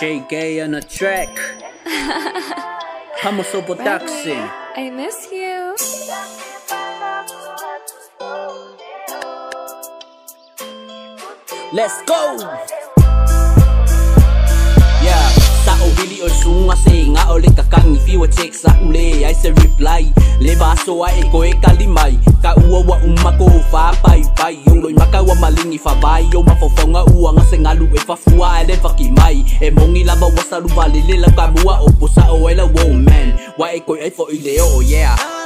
JK on the track. Hamo Soul Production. I miss you. Let's go! Yeah, sa obili o sunga ole kakang if you check sa ule I say reply. Le baso a e ko e kalimai ka ua wa umma ko fa pai pai. Yung loi maka wa malingi fa bai yo ma fofonga ua nga se ngalu e fa fua le fa ki mai. E mongi la ba wa sa lu vale le la ka bua o pusa o e la woman wa e ko e fo ile o yeah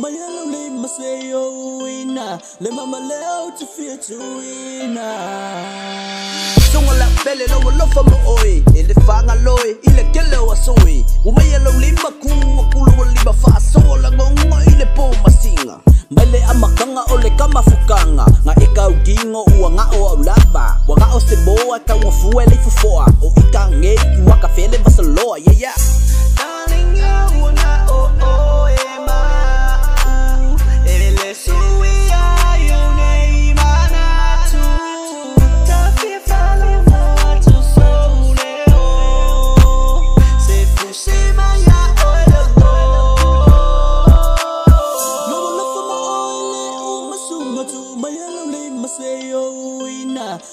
Malelo lima sweyo wina. Lima maleo tufie tuwina Sunga la pele lo wa lofa mo oe. Ele fanga loe ile kele wa soe. Umayelo lima kuwa kulu wa lima faa Sunga la ngonga ile po masinga. Mele amakanga ole kama fukanga. Nga e ikaw gingo uwa nga o aulaba Wa nga o sebo at ang wafuwa lifufoa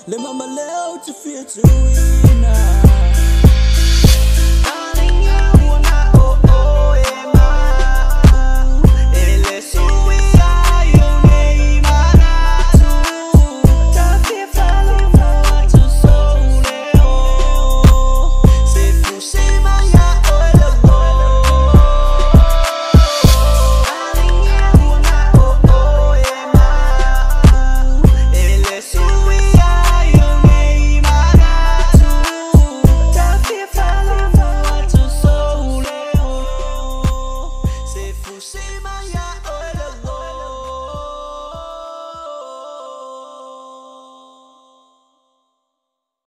Le mama leo te fia tuina